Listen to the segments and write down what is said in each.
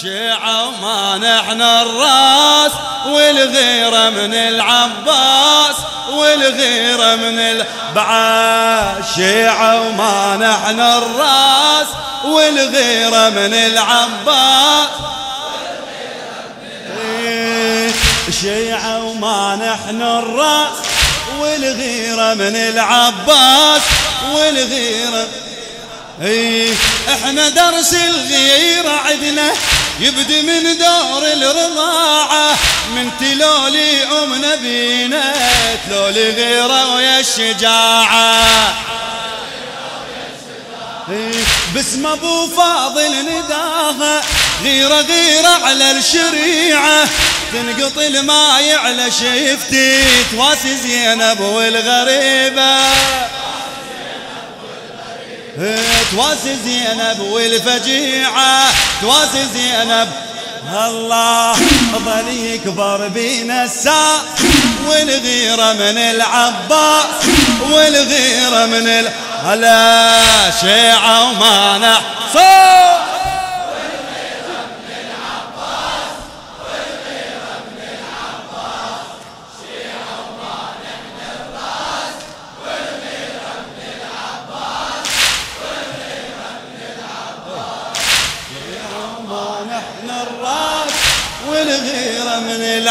شيعة وما نحن الرأس والغيرة من العباس والغيرة من البعاش شيعة وما نحن الرأس والغيرة من العباس. شيعة وما نحن الرأس والغيرة من العباس والغيرة اي إحنا درس الغيرة عدنا يبدي من دور الرضاعة من تلولي أم نبينا تلولي غيرة ويا الشجاعة. باسم أبو فاضل نداها غيرة غيرة على الشريعة. تنقط الماي على شيفتي تواسي زينب والغريبة. تواسي زينب والفجيعة تواسي زينب. الله ظل يكبر بينا الساعة والغيرة من العباس والغيرة من ال... هلا شيعة وما نحصر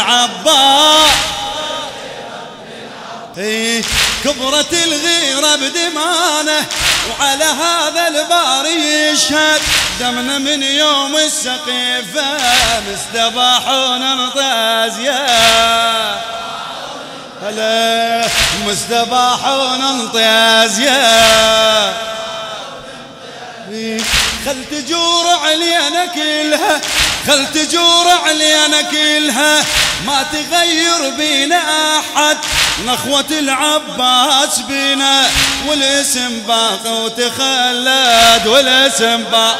العباس كبرت الغيرة بدمانة وعلى هذا الباري يشهد. دمنا من يوم السقيفة مستباحون انطازيا هلا مستباحون انطازيا خل تجور علينا كلها. خل تجور علينا كلها ما تغير بينا أحد. نخوة العباس بينا والاسم باق وتخلد والاسم باق.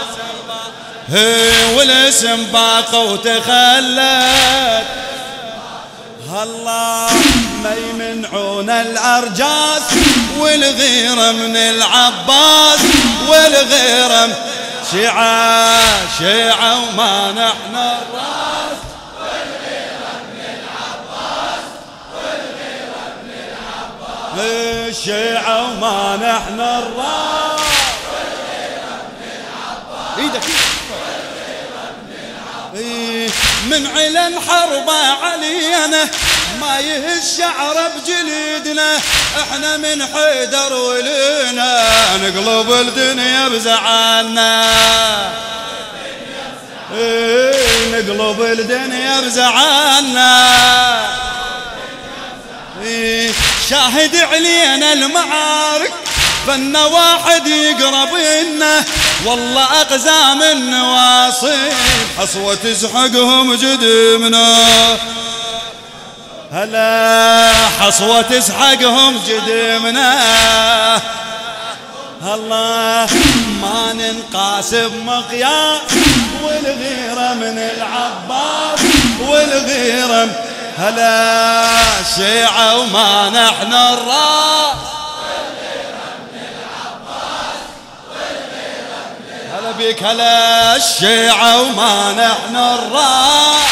والاسم باق وتخلد. الله ما يمنعون الأرجاس والغيرة من العباس والغيرة من شيعة شيعة وما نحن الراس. والغيرة الشيعة وما نحن الراس؟ والغيرة من العباس إيدك من علن حربة علينا ما يهز شعره بجليدنا. إحنا من حيدر ولينا نقلب الدنيا بزعلنا. إيه نقلب الدنيا بزعلنا. إيه شاهد علينا المعارك فنا واحد يقرب لنا والله أقزام النواصب حصوة تسحقهم جدمنا هلا حصوة تسحقهم جدمنا الله ما ننقاس بمقياس والغيرة من العباس والغيرة هلا شيعة وما نحن الراس. هلا بك هلا الشيعة وما نحن الراس.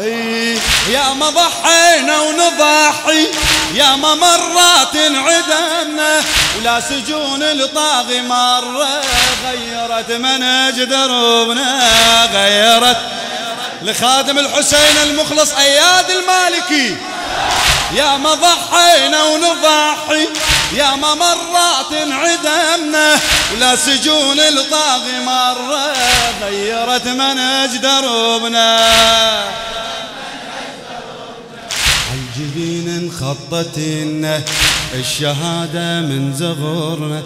يا ما ضحينا ونضحي يا ما مرات انعدمنا ولا سجون الطاغي مرة غيرت منهج دروبنا غيرت لخادم الحسين المخلص أياد المالكي. يا ما ضحينا ونضحي يا ما مرات انعدمنا ولا سجون الطاغي مرة غيرت منهج دروبنا الجبين انخطت لنا الشهادة من زغورنا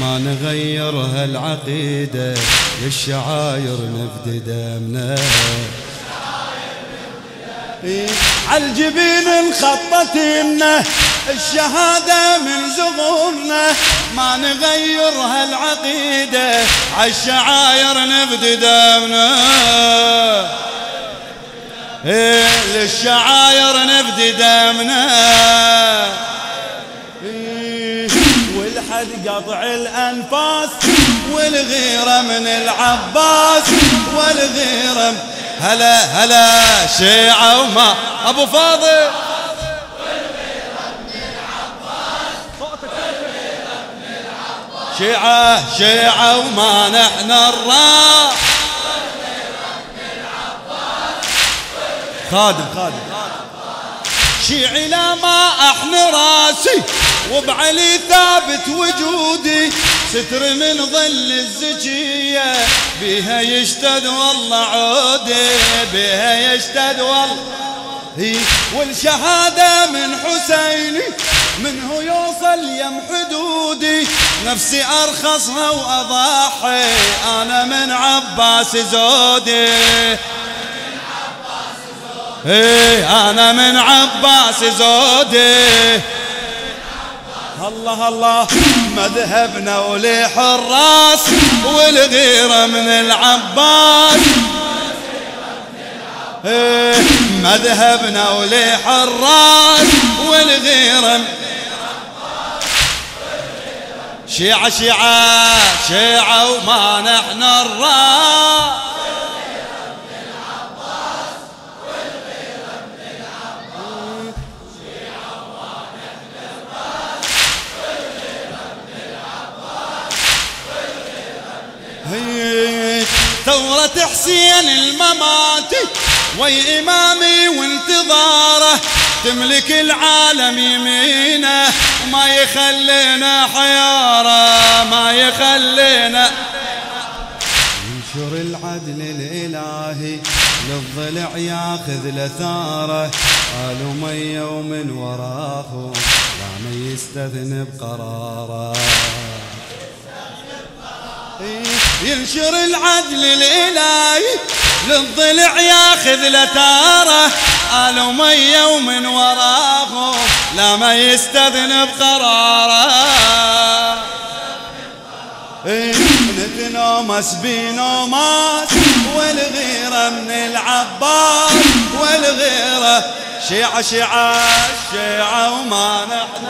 ما نغير هالعقيدة الشعاير نفدي دمنا. عالجبين انخطت لنا الشهادة من زغورنا ما نغير هالعقيدة عالشعاير نفدي دمنا. إيه للشعاير نفدي دمنا. إيه بعد قطع الأنفاس والغيرة من العباس والغيرة هلا هلا شيعة وما. أبو فاضل. شيعة شيعة وما نحن الراس. خادم خادم شيعي لا ما احن راسي وبعلي ثابت وجودي. ستر من ظل الزكية بها يشتد والله عودي بها يشتد والله. والشهادة من حسيني منه يوصل يم حدودي. نفسي أرخصها وأضحي أنا من عباس زودي. إيه أنا من عباس زودي. الله الله مذهبنا ولي حراس والغيره من العباس. إيه مذهبنا ولي حراس والغيره شيعة شيعة شيعة وما نحن الراس. ثورة حسين المماتي وي إمامي وانتظاره تملك العالم يمينه ما يخلينا حيارة ما يخلينا. ينشر العدل الإلهي للضلع ياخذ لثاره قالوا من يوم وراه لا من يستثني بقراره ينشر العدل الإلهي للضلع ياخذ لتارة. قالوا من يوم وراه لا ما يستذنب قراره. نتنومس بينوماس والغيرة من العباس والغيرة. شيعة شيعة شيعة وما نحن.